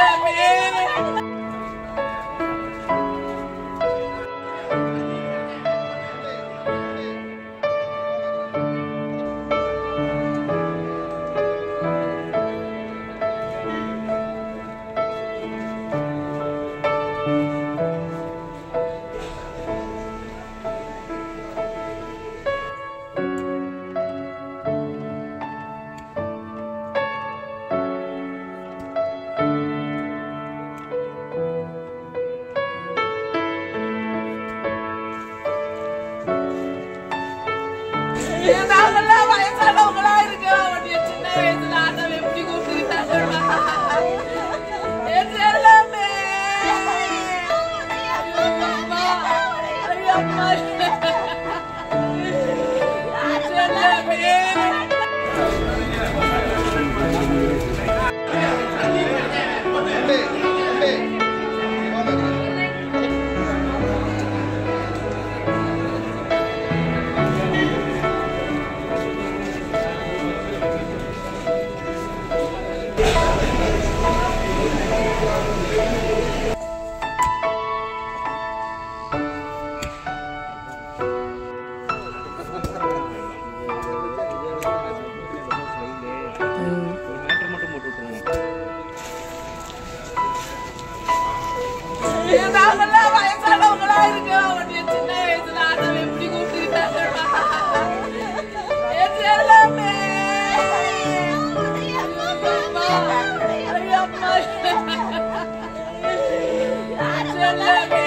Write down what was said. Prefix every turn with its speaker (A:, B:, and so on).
A: Let me in. நாங்கெல்லாம் வயசானவங்களா இருக்கோம் சின்ன வயசுல ஆண்டவன் எப்படி கூப்பிட்டுக்கிட்டாங்கம்மா Let me